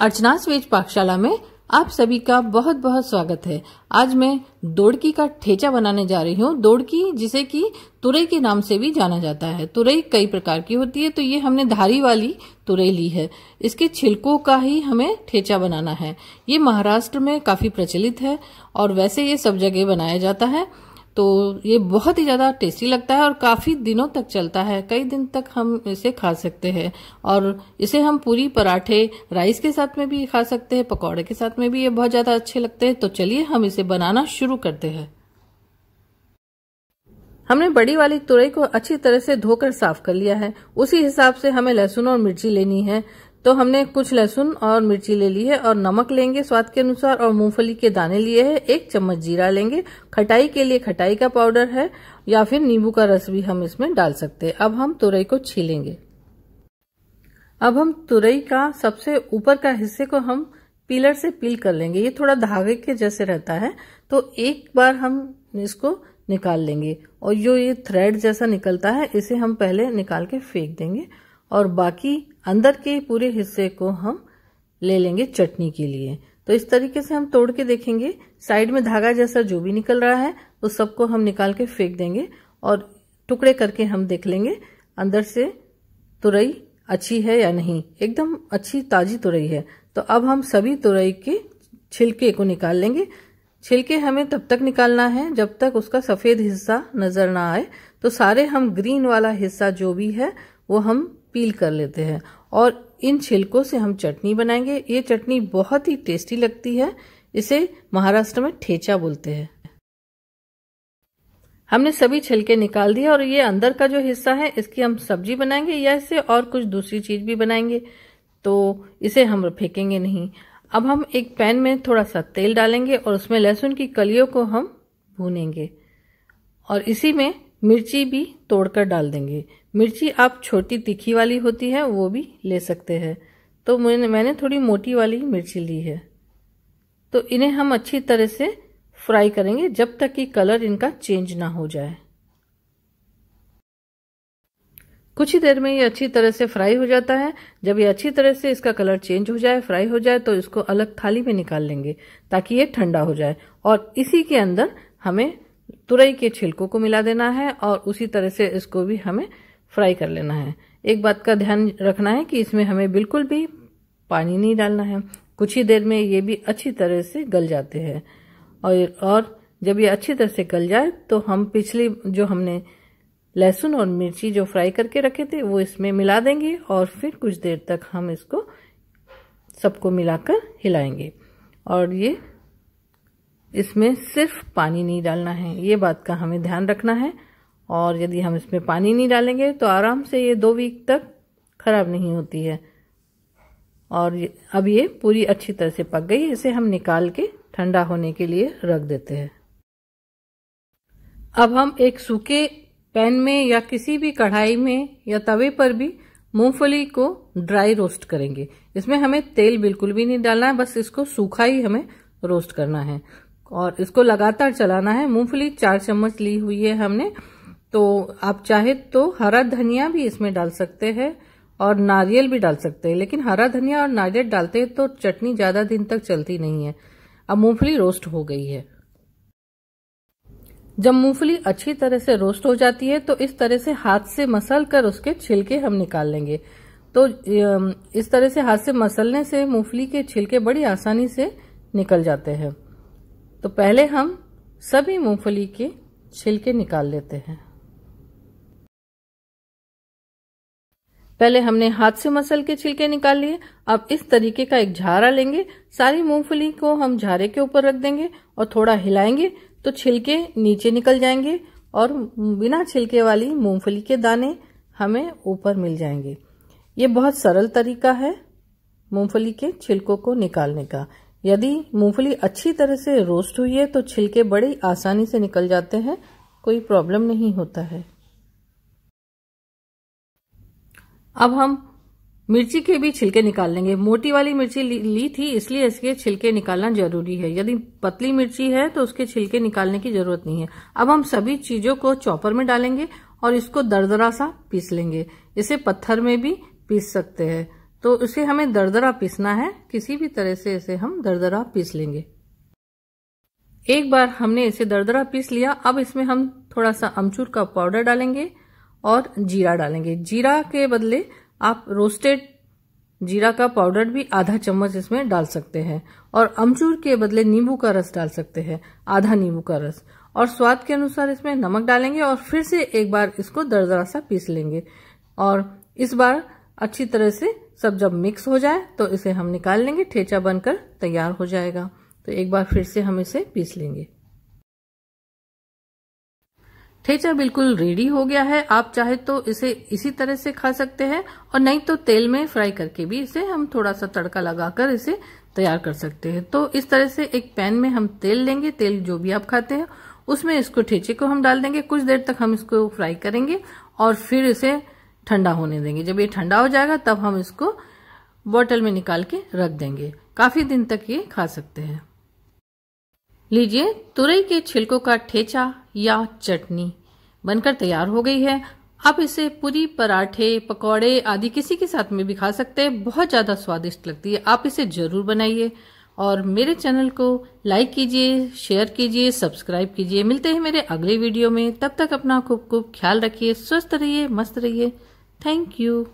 अर्चनास veg पाकशाला में आप सभी का बहुत बहुत स्वागत है। आज मैं दोड़की का ठेचा बनाने जा रही हूँ। दोड़की, जिसे कि तुरई के नाम से भी जाना जाता है। तुरई कई प्रकार की होती है तो ये हमने धारी वाली तुरई ली है। इसके छिलकों का ही हमें ठेचा बनाना है। ये महाराष्ट्र में काफ़ी प्रचलित है, और वैसे ये सब जगह बनाया जाता है। तो ये बहुत ही ज़्यादा टेस्टी लगता है और काफ़ी दिनों तक चलता है। कई दिन तक हम इसे खा सकते हैं और इसे हम पूरी पराठे राइस के साथ में भी खा सकते हैं, पकौड़े के साथ में भी ये बहुत ज़्यादा अच्छे लगते हैं। तो चलिए हम इसे बनाना शुरू करते हैं। हमने बड़ी वाली तुरई को अच्छी तरह से धोकर साफ़ कर लिया है। उसी हिसाब से हमें लहसुन और मिर्ची लेनी है। तो हमने कुछ लहसुन और मिर्ची ले ली है और नमक लेंगे स्वाद के अनुसार और मूंगफली के दाने लिए हैं। एक चम्मच जीरा लेंगे। खटाई के लिए खटाई का पाउडर है या फिर नींबू का रस भी हम इसमें डाल सकते हैं। अब हम तुरई को छीलेंगे। अब हम तुरई का सबसे ऊपर का हिस्से को हम पीलर से पील कर लेंगे। ये थोड़ा धागे के जैसे रहता है तो एक बार हम इसको निकाल लेंगे। और जो ये थ्रेड जैसा निकलता है, इसे हम पहले निकाल के फेंक देंगे। और बाकी अंदर के पूरे हिस्से को हम ले लेंगे चटनी के लिए। तो इस तरीके से हम तोड़ के देखेंगे। साइड में धागा जैसा जो भी निकल रहा है उस सबको हम निकाल के फेंक देंगे और टुकड़े करके हम देख लेंगे, अंदर से तुरई अच्छी है या नहीं। एकदम अच्छी ताजी तुरई है। तो अब हम सभी तुरई के छिलके को निकाल लेंगे। छिलके हमें तब तक निकालना है जब तक उसका सफ़ेद हिस्सा नज़र ना आए। तो सारे हम ग्रीन वाला हिस्सा जो भी है, वो हम पील कर लेते हैं। और इन छिलकों से हम चटनी बनाएँगे। ये चटनी बहुत ही टेस्टी लगती है। इसे महाराष्ट्र में ठेचा बोलते हैं। हमने सभी छिलके निकाल दिए और ये अंदर का जो हिस्सा है, इसकी हम सब्ज़ी बनाएँगे या इससे और कुछ दूसरी चीज़ भी बनाएँगे। तो इसे हम फेंकेंगे नहीं। अब हम एक पैन में थोड़ा सा तेल डालेंगे और उसमें लहसुन की कलियों को हम भूनेंगे। और इसी में मिर्ची भी तोड़कर डाल देंगे। मिर्ची आप छोटी तीखी वाली होती है, वो भी ले सकते हैं। तो मैंने मैंने थोड़ी मोटी वाली मिर्ची ली है। तो इन्हें हम अच्छी तरह से फ्राई करेंगे जब तक कि कलर इनका चेंज ना हो जाए। कुछ ही देर में ये अच्छी तरह से फ्राई हो जाता है। जब ये अच्छी तरह से इसका कलर चेंज हो जाए, फ्राई हो जाए तो इसको अलग थाली में निकाल लेंगे ताकि ये ठंडा हो जाए। और इसी के अंदर हमें तुरई के छिलकों को मिला देना है और उसी तरह से इसको भी हमें फ्राई कर लेना है। एक बात का ध्यान रखना है कि इसमें हमें बिल्कुल भी पानी नहीं डालना है। कुछ ही देर में ये भी अच्छी तरह से गल जाते हैं। और और जब ये अच्छी तरह से गल जाए तो हम पिछली जो हमने लहसुन और मिर्ची जो फ्राई करके रखे थे, वो इसमें मिला देंगे और फिर कुछ देर तक हम इसको सबको मिलाकर हिलाएँगे। और ये इसमें सिर्फ़ पानी नहीं डालना है। ये बात का हमें ध्यान रखना है। और यदि हम इसमें पानी नहीं डालेंगे तो आराम से ये दो वीक तक खराब नहीं होती है। और अब ये पूरी अच्छी तरह से पक गई, इसे हम निकाल के ठंडा होने के लिए रख देते हैं। अब हम एक सूखे पैन में या किसी भी कढ़ाई में या तवे पर भी मूंगफली को ड्राई रोस्ट करेंगे। इसमें हमें तेल बिल्कुल भी नहीं डालना है, बस इसको सूखा ही हमें रोस्ट करना है। और इसको लगातार चलाना है। मूंगफली चार चम्मच ली हुई है हमने। तो आप चाहे तो हरा धनिया भी इसमें डाल सकते हैं और नारियल भी डाल सकते हैं। लेकिन हरा धनिया और नारियल डालते हैं तो चटनी ज़्यादा दिन तक चलती नहीं है। अब मूंगफली रोस्ट हो गई है। जब मूंगफली अच्छी तरह से रोस्ट हो जाती है तो इस तरह से हाथ से मसल कर उसके छिलके हम निकाल लेंगे। तो इस तरह से हाथ से मसलने से मूंगफली के छिलके बड़ी आसानी से निकल जाते हैं। तो पहले हम सभी मूंगफली के छिलके निकाल लेते हैं। पहले हमने हाथ से मसल के छिलके निकाल लिए। अब इस तरीके का एक झारा लेंगे। सारी मूंगफली को हम झारे के ऊपर रख देंगे और थोड़ा हिलाएँगे तो छिलके नीचे निकल जाएँगे और बिना छिलके वाली मूंगफली के दाने हमें ऊपर मिल जाएँगे। ये बहुत सरल तरीका है मूंगफली के छिलकों को निकालने का। यदि मूंगफली अच्छी तरह से रोस्ट हुई है तो छिलके बड़ी आसानी से निकल जाते हैं। कोई प्रॉब्लम नहीं होता है। अब हम मिर्ची के भी छिलके निकाल लेंगे। मोटी वाली मिर्ची ली, थी इसलिए इसके छिलके निकालना ज़रूरी है। यदि पतली मिर्ची है तो उसके छिलके निकालने की ज़रूरत नहीं है। अब हम सभी चीज़ों को चॉपर में डालेंगे और इसको दरदरा सा पीस लेंगे। इसे पत्थर में भी पीस सकते हैं। तो इसे हमें दरदरा पीसना है। किसी भी तरह से इसे हम दरदरा पीस लेंगे। एक बार हमने इसे दरदरा पीस लिया। अब इसमें हम थोड़ा सा अमचूर का पाउडर डालेंगे और जीरा डालेंगे। जीरा के बदले आप रोस्टेड जीरा का पाउडर भी आधा चम्मच इसमें डाल सकते हैं और अमचूर के बदले नींबू का रस डाल सकते हैं, आधा नींबू का रस। और स्वाद के अनुसार इसमें नमक डालेंगे और फिर से एक बार इसको दरदरा सा पीस लेंगे। और इस बार अच्छी तरह से सब जब मिक्स हो जाए तो इसे हम निकाल लेंगे, ठेचा बनकर तैयार हो जाएगा। तो एक बार फिर से हम इसे पीस लेंगे। ठेचा बिल्कुल रेडी हो गया है। आप चाहे तो इसे इसी तरह से खा सकते हैं, और नहीं तो तेल में फ्राई करके भी इसे हम थोड़ा सा तड़का लगाकर इसे तैयार कर सकते हैं। तो इस तरह से एक पैन में हम तेल लेंगे, तेल जो भी आप खाते हैं, उसमें इसको ठेचे को हम डाल देंगे। कुछ देर तक हम इसको फ्राई करेंगे, और फिर इसे ठंडा होने देंगे। जब ये ठंडा हो जाएगा, तब हम इसको बॉटल में निकाल के रख देंगे। काफ़ी दिन तक ये खा सकते हैं। लीजिए तुरई के छिलकों का ठेचा या चटनी। बनकर तैयार हो गई है। आप इसे पूरी पराठे, पकौड़े आदि किसी के साथ में भी खा सकते हैं। बहुत ज़्यादा स्वादिष्ट लगती है। आप इसे ज़रूर बनाइए। और मेरे चैनल को लाइक कीजिए, शेयर कीजिए, सब्सक्राइब कीजिए। मिलते हैं मेरे अगले वीडियो में। तब तक अपना खूब खूब ख्याल रखिए, स्वस्थ रहिए, मस्त रहिए। Thank you